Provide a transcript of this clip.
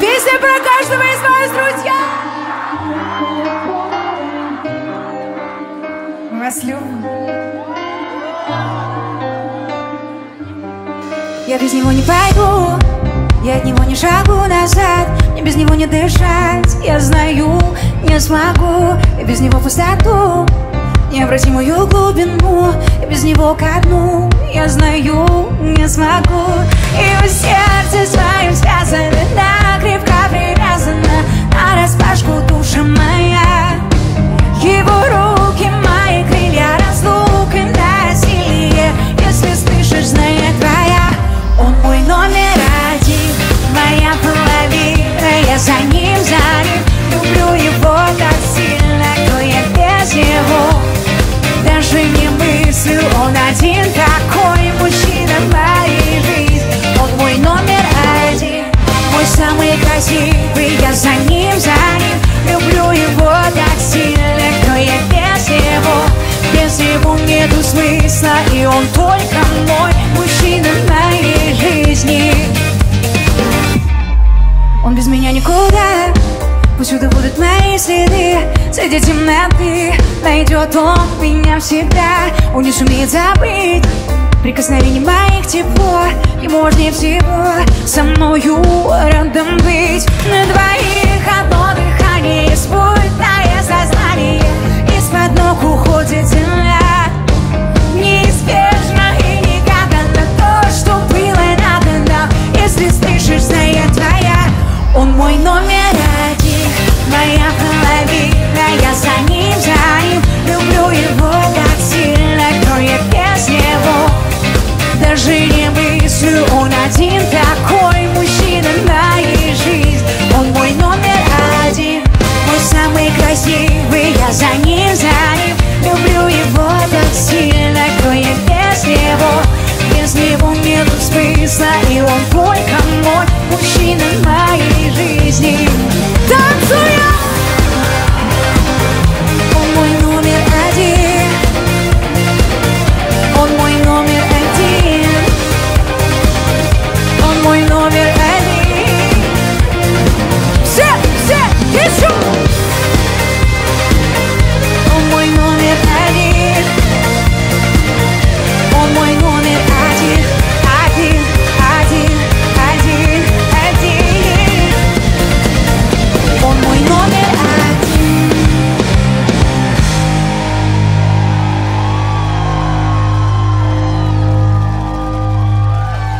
Песня про каждого из вас, друзья! Вас любим. Я без него не пойду, я от него не шагу назад Мне без него не дышать, я знаю, не смогу И без него пустоту, необратимую глубину И без него ко дну, я знаю, не смогу. И в сердце своим связано, накрепко красивый Я за ним, за ним, люблю его так сильно Кто я без него, без него нету смысла И он только мой мужчина моей жизни. Он без меня никуда. Повсюду будут мои следы. Среди темноты Найдет он меня в себя. Он не сумеет забыть Прикосновений моих тепло И можно всего Со мною рядом быть. На двоих одно дыхание Спутное сознание. Из-под ног уходит земля. Неизбежно и негаданно То, что было надо Если слышишь, знает твоя Он мой номер И он только мой мужчина моей жизни